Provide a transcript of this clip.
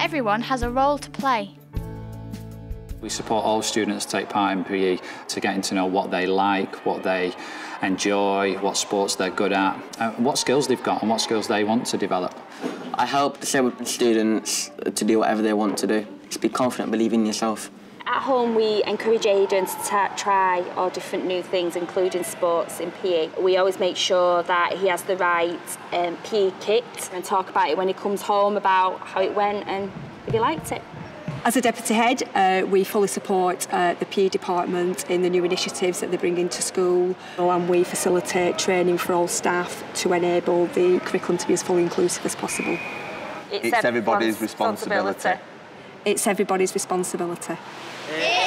everyone has a role to play. We support all students to take part in PE to getting to know what they like, what they enjoy, what sports they're good at, what skills they've got and what skills they want to develop. I help disabled students to do whatever they want to do. Just be confident, believe in yourself. At home, we encourage Aidan to try all different new things, including sports in PE. We always make sure that he has the right um, PE kit and talk about it when he comes home about how it went and if he liked it. As a deputy head, uh, we fully support uh, the PE department in the new initiatives that they bring into school, and we facilitate training for all staff to enable the curriculum to be as fully inclusive as possible. It's, it's everybody's responsibility. responsibility. It's everybody's responsibility. Yeah.